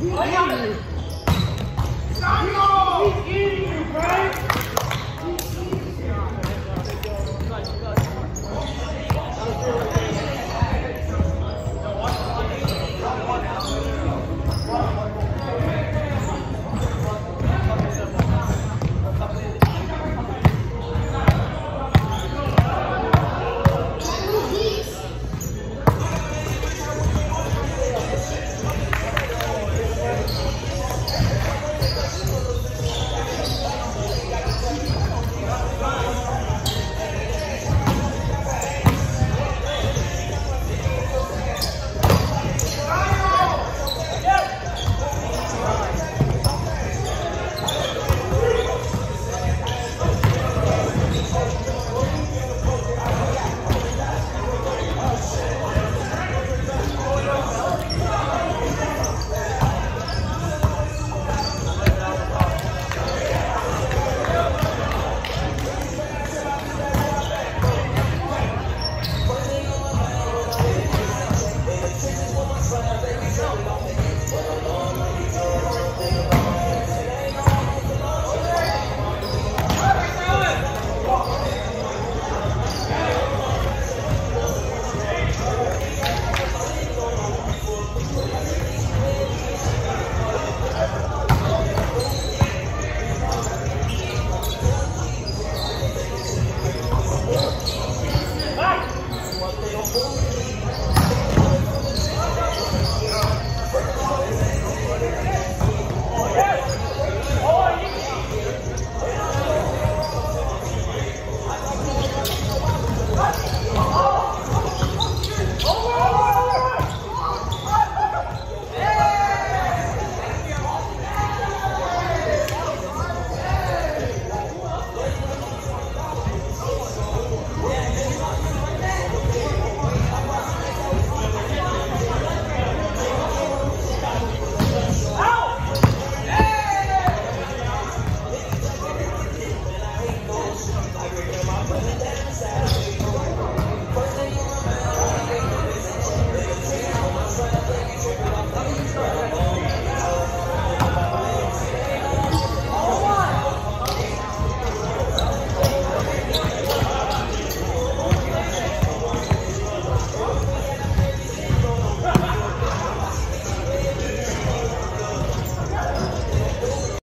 我要你